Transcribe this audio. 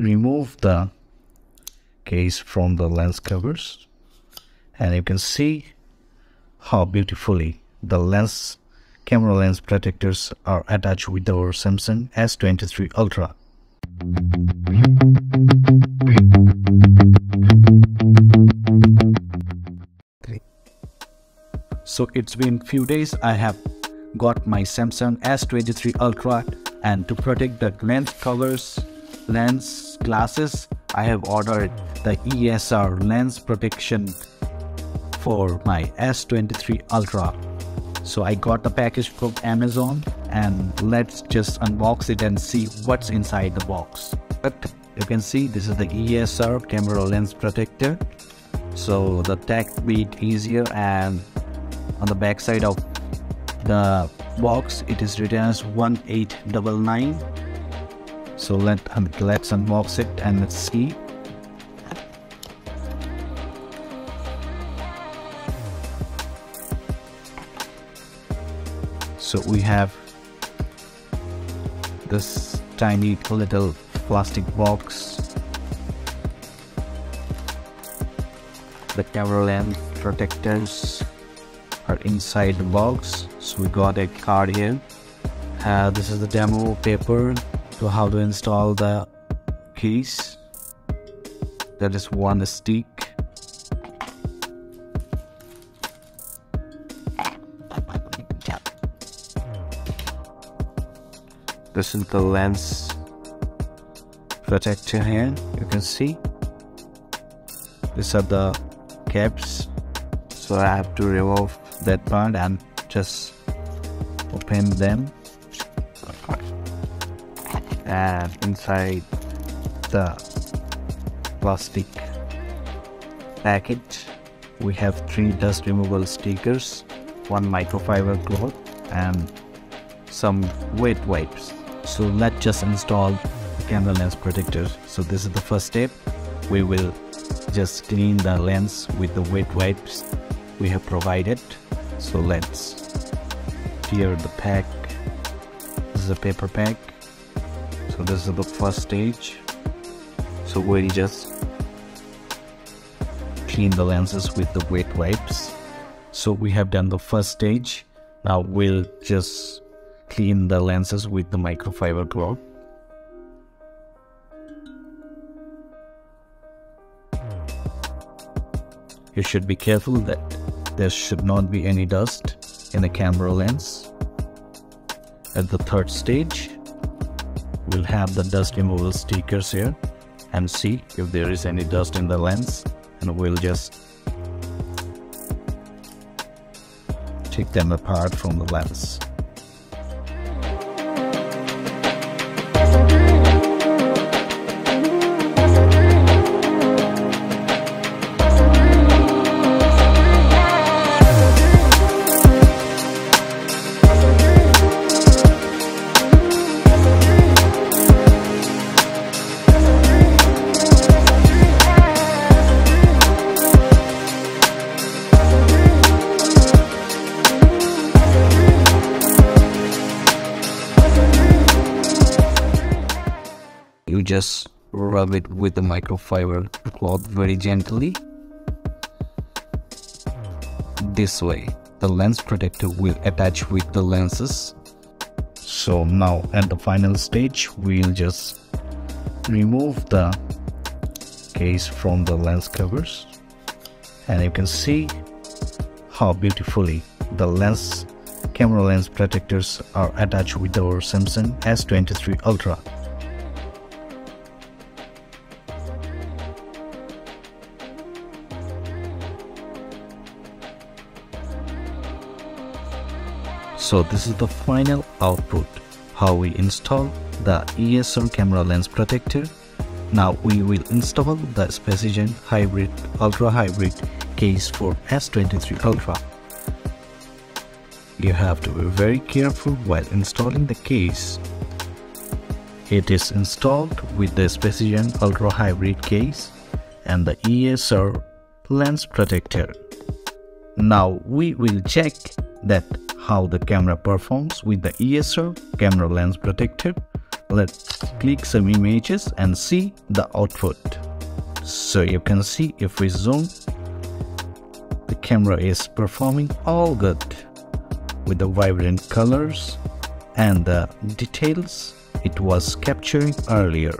remove the case from the lens covers and you can see how beautifully the lens camera lens protectors are attached with our Samsung S23 Ultra. So it's been few days I have got my Samsung S23 Ultra and to protect the lens covers, lens glasses, I have ordered the ESR lens protection for my S23 Ultra. So I got the package from Amazon and let's just unbox it and see what's inside the box. But you can see this is the ESR camera lens protector. So the tech bit easier and on the back side of the box it is written as 1899 so let um, let's unbox it and let's see. So we have this tiny little plastic box. The camera lens protectors are inside the box. So we got a card here. Uh, this is the demo paper to how to install the case that is one stick. This is the lens protector here you can see. These are the caps. So I have to remove that part and just open them and inside the plastic package we have three dust removal stickers one microfiber cloth and some wet wipes. So let's just install the camera lens protector. So this is the first step. We will just clean the lens with the wet wipes we have provided. So let's tear the pack. This is a paper pack so this is the first stage. So we just clean the lenses with the wet wipes. So we have done the first stage. Now we'll just clean the lenses with the microfiber cloth you should be careful that there should not be any dust in the camera lens. At the third stage, we'll have the dust removal stickers here and see if there is any dust in the lens and we'll just take them apart from the lens. You just rub it with the microfiber cloth very gently. This way the lens protector will attach with the lenses. So now at the final stage we'll just remove the case from the lens covers. And you can see how beautifully the lens camera lens protectors are attached with our Samsung S23 Ultra So this is the final output, how we install the ESR camera lens protector. Now we will install the Spigen Hybrid Ultra Hybrid case for S23 Ultra. You have to be very careful while installing the case. It is installed with the Spigen Ultra Hybrid case and the ESR lens protector. Now we will check that how the camera performs with the ESR camera lens protector. Let's click some images and see the output. So you can see if we zoom the camera is performing all good with the vibrant colors and the details it was capturing earlier